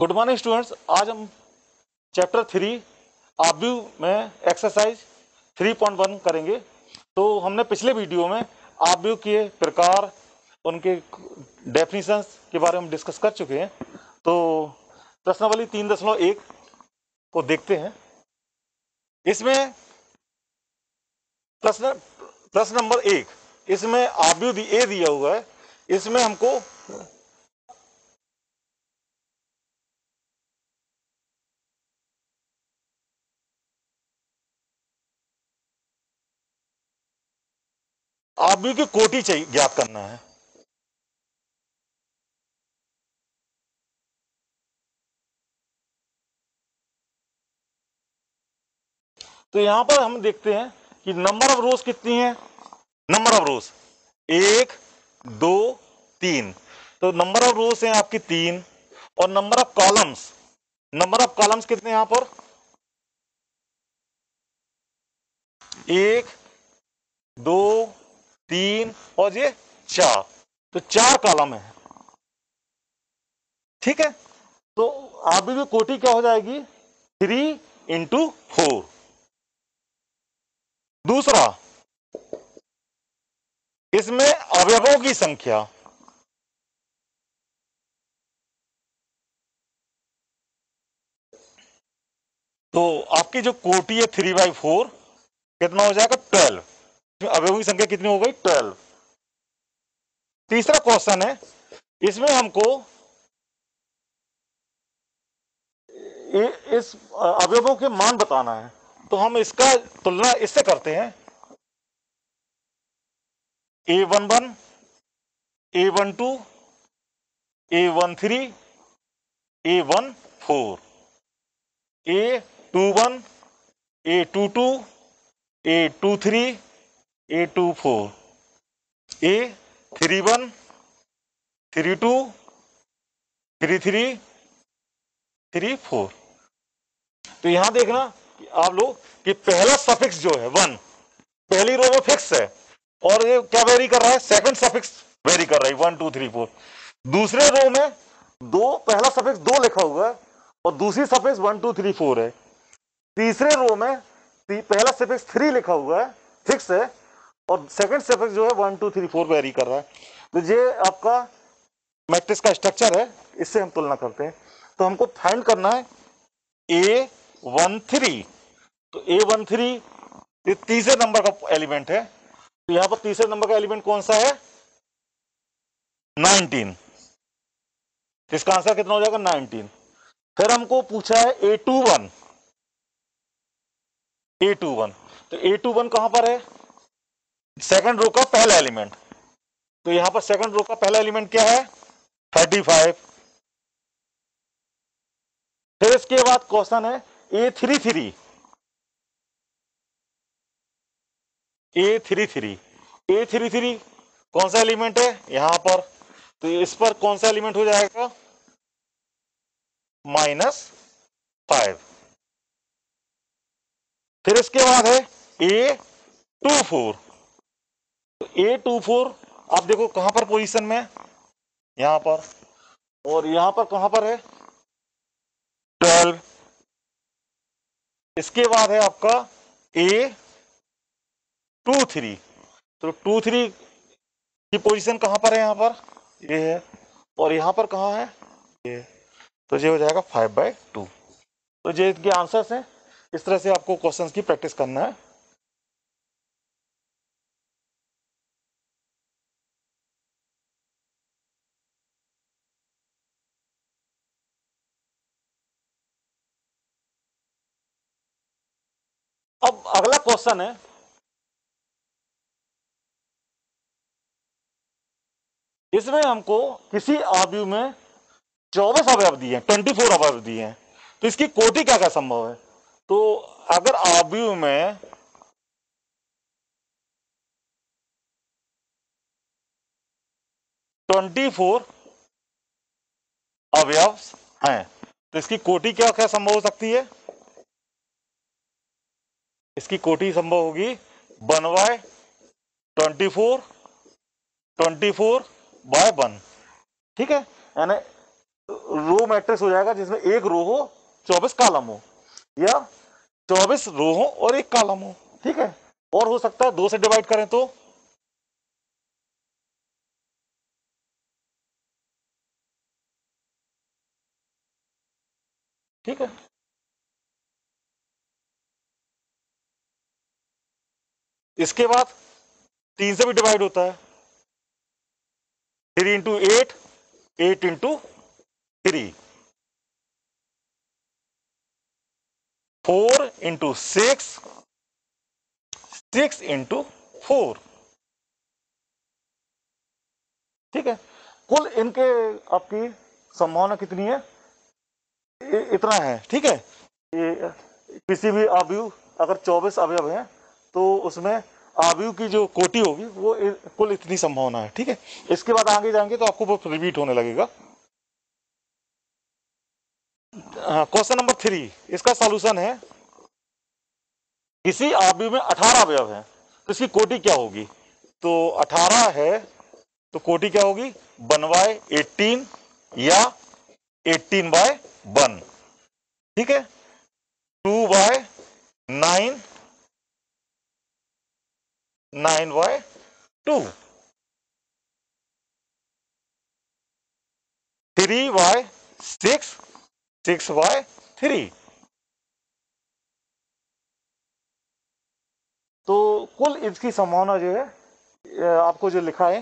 Good morning students आज हम chapter three आब्यू में एक्सरसाइज 3.1 करेंगे। तो हमने पिछले वीडियो में आब्यू के प्रकार, उनके डेफिनेशंस के बारे में डिस्कस कर चुके हैं। तो प्रश्नावली तीन दशमलव एक को देखते हैं। इसमें प्रश्न प्रश्न नंबर एक, इसमें आब्यू ए दिया हुआ है। इसमें हमको आब्यू की कोटि चाहिए, ज्ञात करना है। तो यहाँ पर हम देखते हैं कि नंबर ऑफ़ रोज कितनी है? Number of rows. एक, दो, तीन। तो नंबर ऑफ़ रोज है आपकी तीन और number of columns. Number of columns कितने यहाँ पर? एक, दो तीन और ये चार। तो चार कॉलम है। ठीक है? तो आप भी कोटि क्या हो जाएगी? थ्री इंटू फोर दूसरा, इसमें अवयवों की संख्या। तो आपकी जो कोटि है थ्री बाई फोर कितना हो जाएगा? ट्वेल्व अवयवों की संख्या कितनी हो गई? ट्वेल्व तीसरा क्वेश्चन है, इसमें हमको इस अवयवों के मान बताना है। तो हम इसका तुलना इससे करते हैं। A one one A one two A one three A one four A two one A two two A two three A two four A three one three two three three three four तो यहाँ देखना आप लोग कि पहला suffix जो है one पहली रो में फिक्स है और ये क्या वेरी कर रहा है? सेकंड सफिक्स वेरी कर रहा है वन टू थ्री फोर दूसरे रो में दो, पहला सफिक्स दो लिखा हुआ है और दूसरी suffix one two three four है। तीसरे रो में पहला सफिक्स थ्री लिखा हुआ है फिक्स है। और सेकंड सफिक्स जो है one two three four vary कर रहा है। तो ये आपका मैट्रिक्स का स्ट्रक्चर है, इससे हम तुलना करते हैं। तो हमको फाइंड करना है ए वन थ्री तो ए वन थ्री ये तीसरे नंबर का एलिमेंट है। तो यहाँ पर तीसरे नंबर का एलिमेंट कौन सा है? नाइनटीन इसका आंसर कितना हो जाएगा? नाइनटीन फिर हमको पूछा है A two one A two one तो ए टू वन कहाँ पर है? सेकंड रो का पहला एलिमेंट। तो यहाँ पर सेकंड रो का पहला एलिमेंट क्या है? Thirty five. फिर इसके बाद क्वेश्चन है, A three three. A three three. A three three कौन सा एलिमेंट है? यहाँ पर। तो इस पर कौन सा एलिमेंट हो जाएगा? Minus five. फिर इसके बाद है, A two four. A two four आप देखो कहाँ पर पोजीशन में यहाँ पर। और यहाँ पर कहाँ पर है? ट्वेल्व इसके बाद है आपका ए टू थ्री तो टू थ्री की पोजीशन कहाँ पर है यहाँ पर? ये है। और यहाँ पर कहाँ है? ये तो ये हो जाएगा फाइव बाई टू तो ये इसके आंसर्स हैं। इस तरह से आपको क्वेश्चंस की प्रैक्टिस करना है। क्वेश्चन है इसमें हमको किसी आयु में 24 अवयव दिए हैं 24 अवयव दिए हैं। तो इसकी कोटि क्या क्या संभव है? तो अगर आयु में ट्वेंटी फोर अवयव हैं तो इसकी कोटि क्या क्या संभव हो सकती है? इसकी कोटि संभव होगी। One by twenty four twenty four by one. ठीक है? यानी रो मैट्रिक्स हो जाएगा जिसमें एक रो हो, चौबीस कालम हो, या चौबीस रो हो और एक कालम हो। ठीक है? और हो सकता है दो से डिवाइड करें तो। ठीक है? इसके बाद तीन से भी डिवाइड होता है। Three into eight eight into three four into six six into four ठीक है? कुल इनके आपकी संभावना कितनी है? इतना है। ठीक है? ये किसी भी अवयव अगर 24 अवयव हैं तो उसमें अवयव की जो कोटि होगी, वो कुल इतनी संभावना है, ठीक है? इसके बाद आगे जाएँगे तो आपको रिपीट होने लगेगा। क्वेश्चन नंबर थ्री इसका सॉल्यूशन है, किसी अवयव में 18 अवयव है तो इसकी कोटि क्या होगी? तो 18 है तो कोटि क्या होगी? वन बाय एटीन या एटीन बाय वन, ठीक है? Two by nine nine by two three by six six by three तो कुल इसकी संभावना जो है आपको जो लिखा है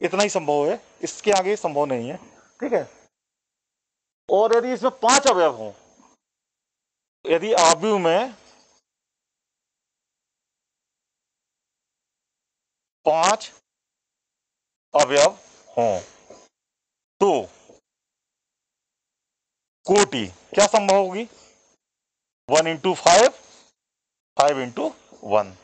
इतना ही संभव है। इसके आगे संभव नहीं है। ठीक है? और यदि इसमें पाँच अवयव हों यदि आव्यू में पाँच अवयव हों। तो कोटि। क्या संभव होगी? One into five five into one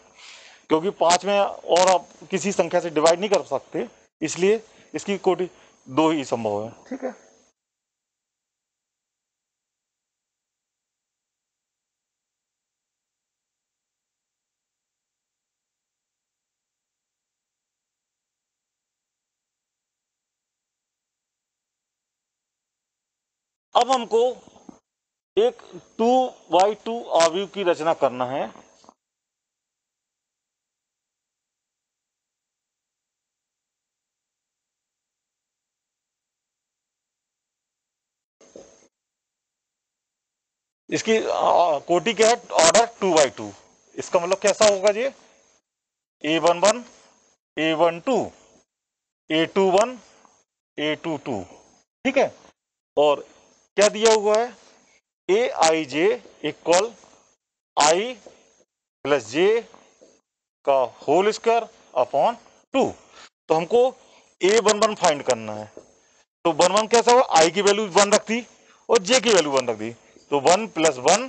क्योंकि पाँच में और आप किसी संख्या से डिवाइड नहीं कर सकते, इसलिए इसकी कोटि दो ही संभव है। ठीक है? अब हमको एक टू बाई टू आव्यू की रचना करना है। इसकी कोटि क्या है ऑर्डर टू बाई टू इसका मतलब कैसा होगा ये A one one A one two A two one A two two ठीक है? और क्या दिया हुआ है? ए आई जे इक्वल आई प्लस जे का होल स्क्वायर अपॉन टू तो हमको ए वन वन फाइंड करना है। तो वन वन कैसा हुआ? आई की वैल्यू वन रख दी और जे की वैल्यू वन रख दी। तो वन प्लस वन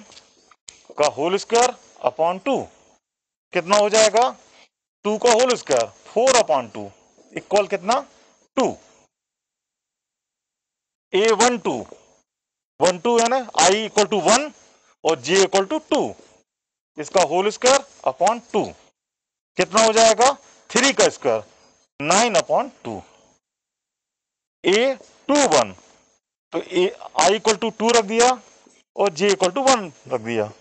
का होल स्क्वायर अपॉन टू कितना हो जाएगा? टू का whole square four upon two equal कितना? Two A one two one two है ना? आई इक्वल टू वन और जे इक्वल टू टू इसका होल स्क्वायर अपॉन टू कितना हो जाएगा? थ्री का square nine upon two A two one तो A I equal to two रख दिया और जे इक्वल टू वन रख दिया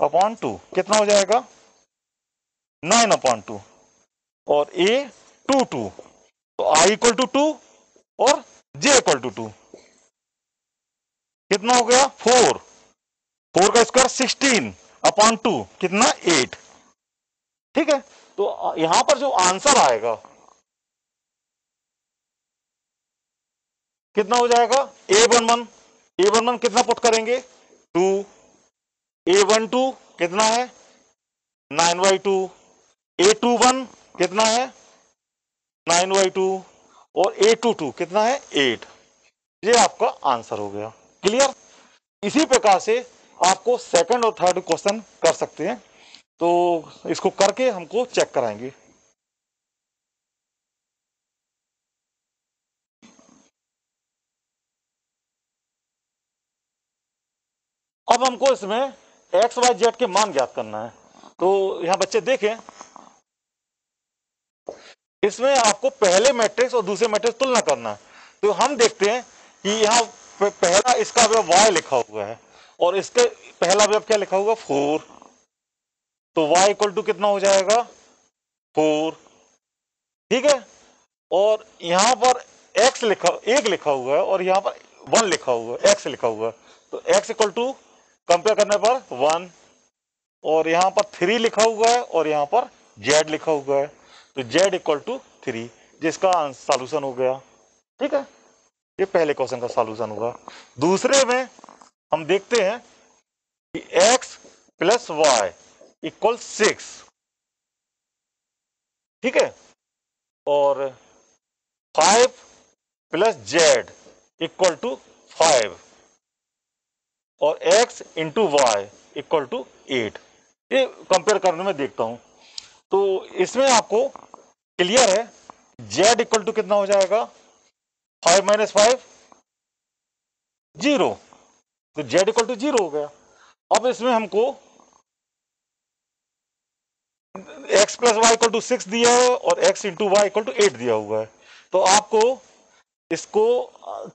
अपॉन टू कितना हो जाएगा? नाइन अपॉन टू और ए टू टू तो आई इक्वल टू टू और जे इक्वल टू टू कितना हो गया? फोर। फोर का स्क्वायर सिक्सटीन अपॉन टू, कितना? एट। ठीक है? तो यहाँ पर जो आंसर आएगा, कितना हो जाएगा? A one one. A one one कितना पुट करेंगे? टू। ए वन टू कितना है? Nine by two. A two one कितना है? Nine by two. और ए टू टू कितना है? एट। ये आपका आंसर हो गया। क्लियर? इसी प्रकार से आपको सेकंड और थर्ड क्वेश्चन कर सकते हैं। तो इसको करके हमको चेक कराएँगे। अब हमको इसमें एक्स वाई जेड के मान ज्ञात करना है। तो यहाँ बच्चे देखें। इसमें आपको पहले मैट्रिक्स और दूसरे मैट्रिक्स तुलना करना है। तो हम देखते हैं कि यहाँ पहला इसका अवयव y लिखा हुआ है। और इसके पहला अवयव क्या लिखा हुआ? फोर तो y इक्वल टू कितना हो जाएगा? फोर ठीक है? और यहाँ पर x लिखा, एक लिखा हुआ है और यहाँ पर वन लिखा हुआ है, x लिखा हुआ है। तो x इक्वल टू कंपेयर करने पर वन और यहाँ पर थ्री लिखा हुआ है और यहाँ पर z लिखा हुआ है। तो z इक्वल टू थ्री जिसका सॉल्यूशन हो गया। ठीक है? ये पहले क्वेश्चन का सॉल्यूशन होगा दूसरे में हम देखते हैं कि x plus Y equal six ठीक है? और five plus Z equal to five और x into Y equal to eight ये कंपेयर करने में देखता हूँ। तो इसमें आपको क्लियर है, z इक्वल टू कितना हो जाएगा? फाइव माइनस फाइव ज़ीरो तो z इक्वल टू ज़ीरो हो गया। अब इसमें हमको x plus Y equal to six दिया है और x into Y equal to eight दिया हुआ है। तो आपको इसको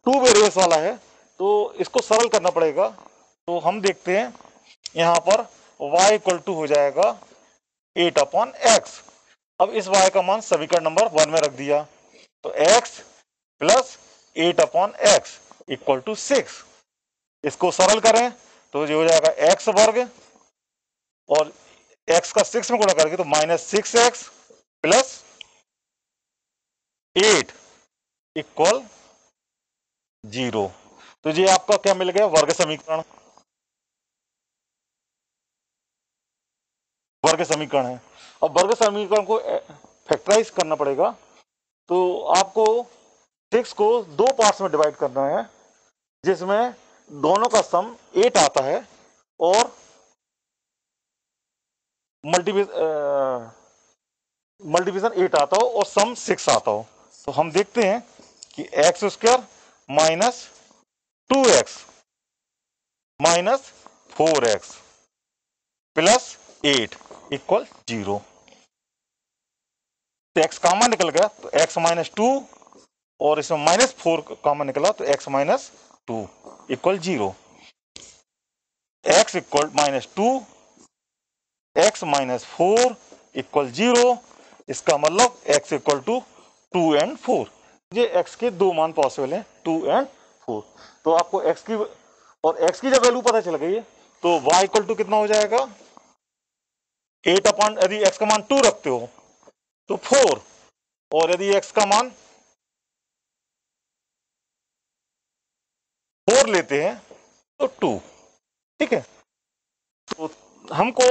टू वेरिएबल्स वाला है। तो इसको सरल करना पड़ेगा। तो हम देखते हैं, यहाँ पर y इक्वल टू हो जाएगा एट अपॉन एक्स अब इस y का मान समीकरण नंबर वन में रख दिया। तो x plus eight upon X equal to six इसको सरल करें तो जो हो जाएगा एक्स वर्ग, और एक्स का सिक्स में गुणा करके तो minus six X plus eight equal zero तो ये आपका क्या मिल गया? वर्ग समीकरण। वर्ग समीकरण है। अब वर्ग समीकरण को फैक्टराइज करना पड़ेगा। तो आपको सिक्स को दो पार्ट्स में डिवाइड करना है, जिसमें दोनों का सम एट आता है और मल्टीप्लिकेशन मल्टीप्लिकेशन एट आता हो और सम सिक्स आता हो। तो हम देखते हैं कि X square minus two X minus four X plus eight equal zero. तो एक्स कामा निकल गया? तो एक्स माइनस टू और इसमें माइनस फोर कामा निकला तो X minus two equal zero X equal minus two X minus four equal zero इसका मतलब X equal to two and four ये एक्स के दो मान पॉसिबल हैं टू एंड फोर तो आपको एक्स की, और एक्स की जब वैल्यू पता चल गई है तो वाई इक्वल टू कितना हो जाएगा? एट अपॉन यदि एक्स का मान टू रखते हो तो फोर और यदि एक्स का मान फोर लेते हैं तो टू। ठीक है? तो हमको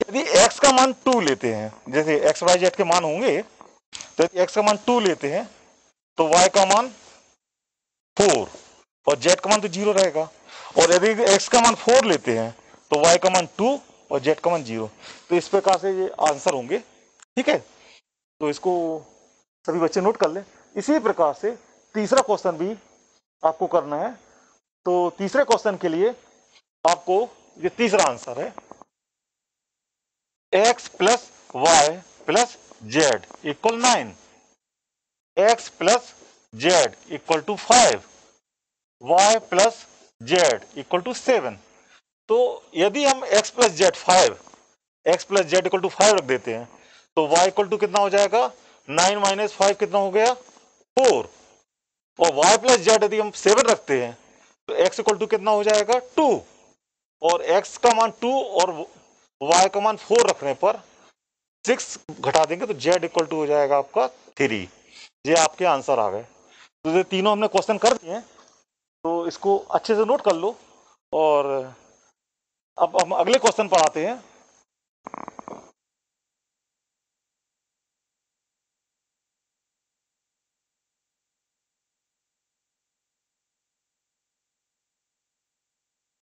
यदि x का मान टू लेते हैं, जैसे x वाई जेड के मान होंगे तो यदि x का मान टू लेते हैं तो y का मान फोर, और z का मान तो ज़ीरो रहेगा। और यदि x का मान फोर लेते हैं तो y का मान टू, और z का मान ज़ीरो। तो इस प्रकार से ये आंसर होंगे। ठीक है? तो इसको सभी बच्चे नोट कर लें। इसी प्रकार से तीसरा क्वेश्चन भी आपको करना है। तो तीसरे क्वेश्चन के लिए आपको ये तीसरा आंसर है। X plus Y plus Z equal nine X plus Z equal to five Y plus Z equal to seven तो यदि हम x plus Z five X plus Z equal to five रख देते हैं तो y इक्वल टू कितना हो जाएगा? नाइन माइनस फाइव कितना हो गया? फोर और y प्लस जेड यदि हम सेवन रखते हैं तो x इक्वल टू कितना हो जाएगा? टू और x का मान टू और y का मान फोर रखने पर सिक्स घटा देंगे तो z इक्वल टू हो जाएगा आपका थ्री ये आपके आंसर आ गए। तो ये तीनों हमने क्वेश्चन कर दिए तो इसको अच्छे से नोट कर लो। और अब हम अगले क्वेश्चन पर आते हैं।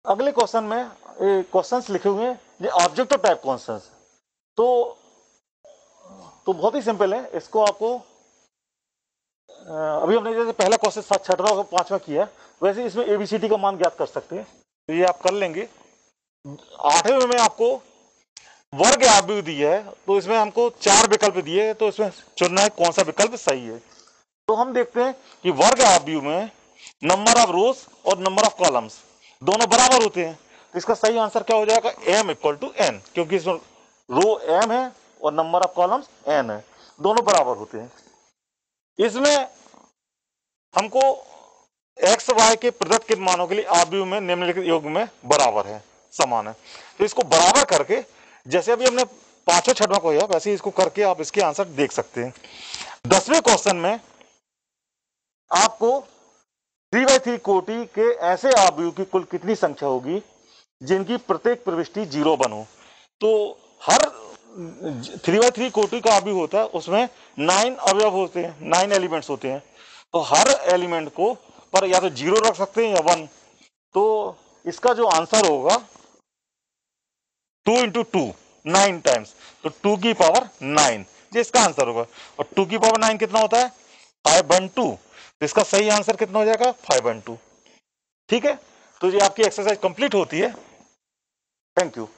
अगले क्वेश्चन में क्वेश्चंस लिखे हुए हैं, ये ऑब्जेक्टिव टाइप क्वेश्चंस तो तो बहुत ही सिंपल है, इसको आपको अभी हमने जैसे पहला क्वेश्चन छठवा और पांचवा किया वैसे इसमें एबीसीडी का मान ज्ञात कर सकते हैं। तो ये आप कर लेंगे। आठवें में आपको वर्ग आयु दिया है तो इसमें हमको चार विकल्प दिए हैं तो इसमें चुनना है कौन सा विकल्प सही है। तो हम देखते हैं कि वर्ग आव्यूह में नंबर ऑफ़ रोज और नंबर ऑफ़ कॉलम्स दोनों बराबर होते हैं। तो इसका सही आंसर क्या हो जाएगा? एम इक्वल टू एन क्योंकि इसमें रो एम है और नंबर ऑफ़ कॉलम्स एन है। दोनों बराबर होते हैं। इसमें हमको एक्स वाई के प्रदत्त के मानों के लिए आव्यूह में, निम्नलिखित योग में बराबर है, समान है। तो इसको बराबर करके, जैसे अभी हमने पाँचों छठवा को या वैसे इसको करके आप इसके आंसर देख सकते हैं। दसवें क्वेश्चन में आपको थ्री बाई थ्री कोटि के ऐसे आव्यूह की कुल कितनी संख्या होगी, जिनकी प्रत्येक प्रविष्टि ज़ीरो बनो? तो हर थ्री बाई थ्री कोटि का आव्यूह होता है, उसमें नाइन अवयव होते हैं नाइन एलिमेंट्स होते हैं। तो हर एलिमेंट को पर या तो ज़ीरो रख सकते हैं या वन तो इसका जो आंसर होगा two into two nine times तो टू की पावर नाइन ये इसका आंसर होगा। और टू की पावर नाइन कितना होता है? फाइव वन टू तो इसका सही आंसर कितना हो जाएगा? फाइव वन टू ठीक है? तो ये आपकी एक्सरसाइज कंप्लीट होती है। Thank you